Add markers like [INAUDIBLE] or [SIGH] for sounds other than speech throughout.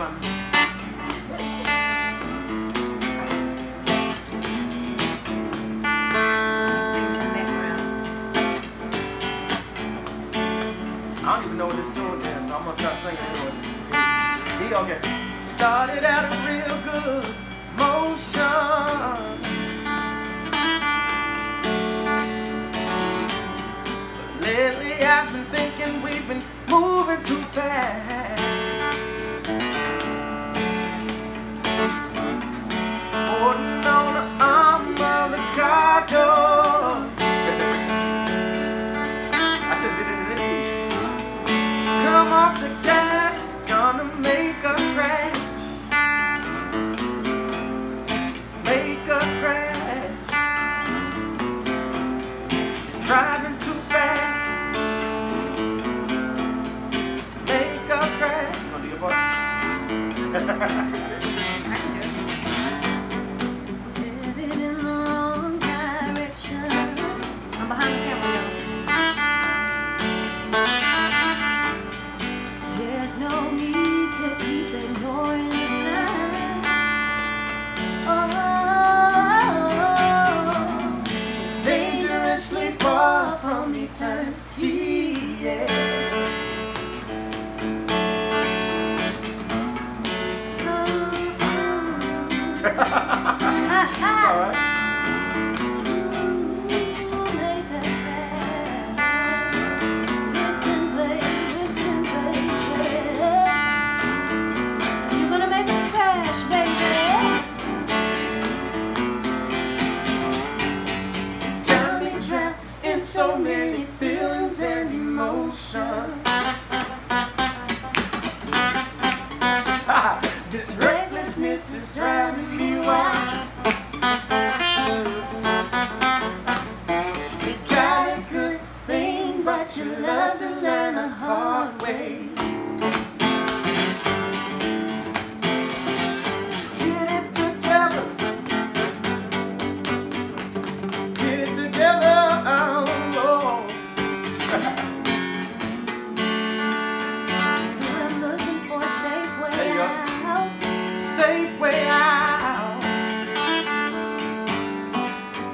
it. I don't even know what this tune is, so I'm gonna try singing it. D, okay. Started out a real good motion. But lately I've been thinking we've been moving too fast. Off the eternity. In so many feelings and emotions. [LAUGHS] this recklessness is driving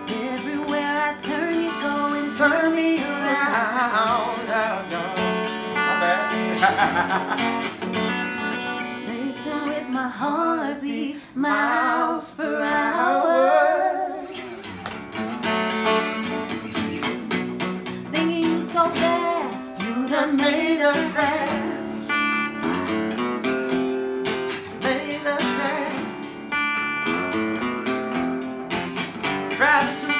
Everywhere I turn, you go and Turn me around. Bad. [LAUGHS] Racing with my heartbeat, miles per hour. Thinking you so bad, you done made us crash. Made